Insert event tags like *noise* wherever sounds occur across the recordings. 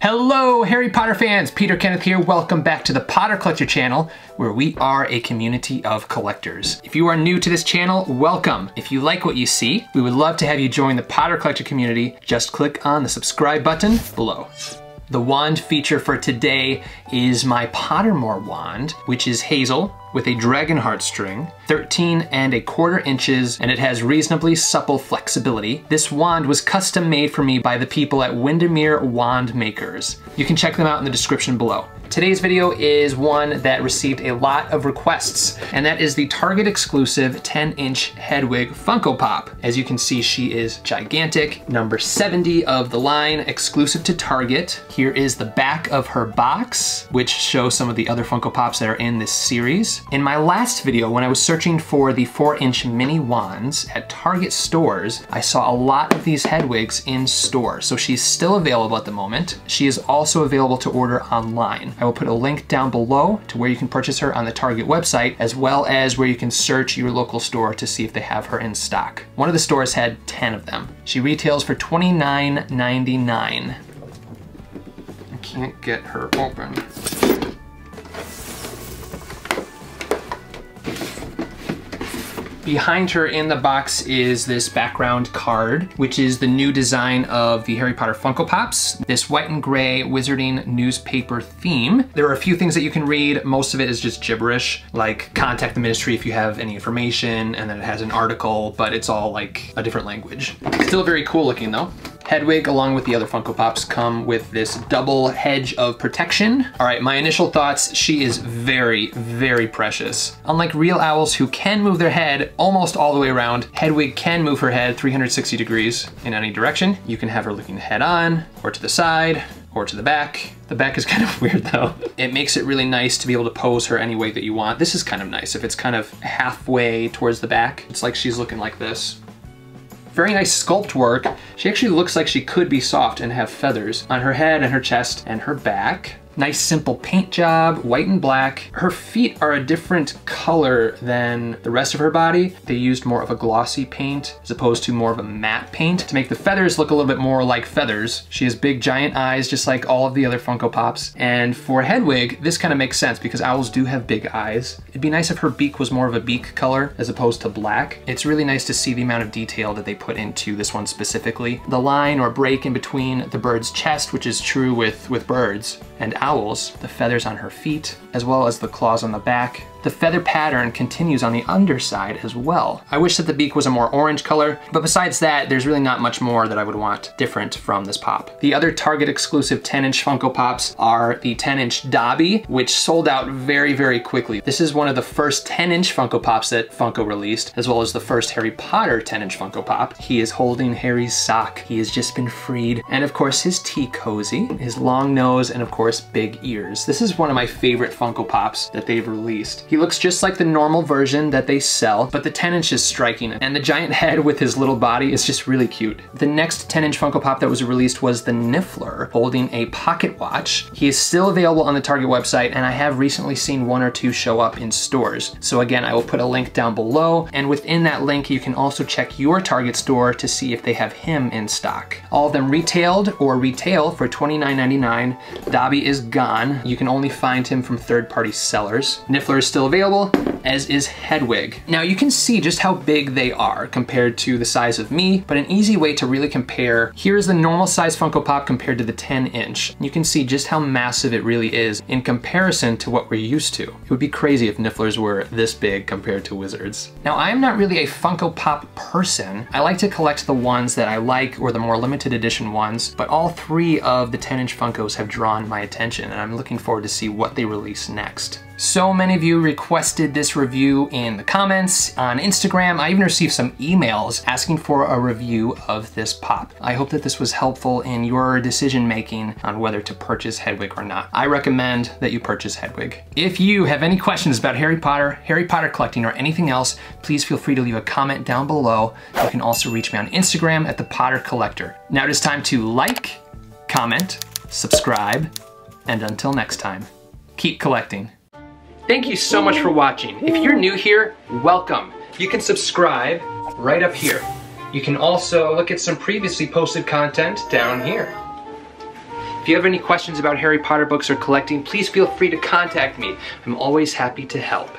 Hello, Harry Potter fans! Peter Kenneth here. Welcome back to the Potter Collector channel, where we are a community of collectors. If you are new to this channel, welcome. If you like what you see, we would love to have you join the Potter Collector community. Just click on the subscribe button below. The wand feature for today is my Pottermore wand, which is hazel with a dragon heart string, 13 and a quarter inches, and it has reasonably supple flexibility. This wand was custom made for me by the people at Windermere Wand Makers. You can check them out in the description below. Today's video is one that received a lot of requests, and that is the Target exclusive 10 inch Hedwig Funko Pop. As you can see, she is gigantic, number 70 of the line, exclusive to Target. Here is the back of her box, which shows some of the other Funko Pops that are in this series. In my last video, when I was searching for the 4 inch mini wands at Target stores, I saw a lot of these Hedwigs in store, so she's still available at the moment. She is also available to order online. I will put a link down below to where you can purchase her on the Target website, as well as where you can search your local store to see if they have her in stock. One of the stores had 10 of them. She retails for $29.99. I can't get her open. Behind her in the box is this background card, which is the new design of the Harry Potter Funko Pops, this white and gray wizarding newspaper theme. There are a few things that you can read. Most of it is just gibberish, like contact the ministry if you have any information, and then it has an article, but it's all like a different language. Still very cool looking though. Hedwig, along with the other Funko Pops, come with this double hedge of protection. All right, my initial thoughts, she is very, very precious. Unlike real owls who can move their head almost all the way around, Hedwig can move her head 360 degrees in any direction. You can have her looking head on, or to the side, or to the back. The back is *laughs* kind of weird though. It makes it really nice to be able to pose her any way that you want. This is kind of nice. If it's kind of halfway towards the back, it's like she's looking like this. Very nice sculpt work. She actually looks like she could be soft and have feathers on her head and her chest and her back. Nice simple paint job, white and black. Her feet are a different color than the rest of her body. They used more of a glossy paint as opposed to more of a matte paint to make the feathers look a little bit more like feathers. She has big giant eyes just like all of the other Funko Pops. And for Hedwig, this kind of makes sense because owls do have big eyes. It'd be nice if her beak was more of a beak color as opposed to black. It's really nice to see the amount of detail that they put into this one specifically. The line or break in between the bird's chest, which is true with, with birds, and owls, the feathers on her feet, as well as the claws on the back, the feather pattern continues on the underside as well. I wish that the beak was a more orange color, but besides that, there's really not much more that I would want different from this pop. The other Target exclusive 10 inch Funko Pops are the 10 inch Dobby, which sold out very, very quickly. This is one of the first 10 inch Funko Pops that Funko released, as well as the first Harry Potter 10 inch Funko Pop. He is holding Harry's sock. He has just been freed. And of course his tea cozy, his long nose, and of course big ears. This is one of my favorite Funko Pops that they've released. He looks just like the normal version that they sell, but the 10 inch is striking, and the giant *laughs* head with his little body is just really cute. The next 10 inch Funko Pop that was released was the Niffler, holding a pocket watch. He is still available on the Target website, and I have recently seen one or two show up in stores. So again, I will put a link down below, and within that link, you can also check your Target store to see if they have him in stock. All of them retailed or retail for $29.99. Dobby is gone. You can only find him from third-party sellers. Niffler is still available, as is Hedwig. Now you can see just how big they are compared to the size of me, but an easy way to really compare, here's the normal size Funko Pop compared to the 10 inch. You can see just how massive it really is in comparison to what we're used to. It would be crazy if Nifflers were this big compared to Wizards. Now I am not really a Funko Pop person. I like to collect the ones that I like or the more limited edition ones, but all three of the 10 inch Funkos have drawn my attention and I'm looking forward to see what they release next. So many of you requested this review in the comments, on Instagram. I even received some emails asking for a review of this pop. I hope that this was helpful in your decision making on whether to purchase Hedwig or not. I recommend that you purchase Hedwig. If you have any questions about Harry Potter, Harry Potter collecting, or anything else, please feel free to leave a comment down below. You can also reach me on Instagram at The Potter Collector. Now it is time to like, comment, subscribe, and until next time, keep collecting. Thank you so much for watching. If you're new here, welcome. You can subscribe right up here. You can also look at some previously posted content down here. If you have any questions about Harry Potter books or collecting, please feel free to contact me. I'm always happy to help.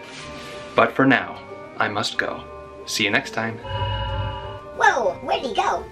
But for now, I must go. See you next time. Whoa, where'd he go?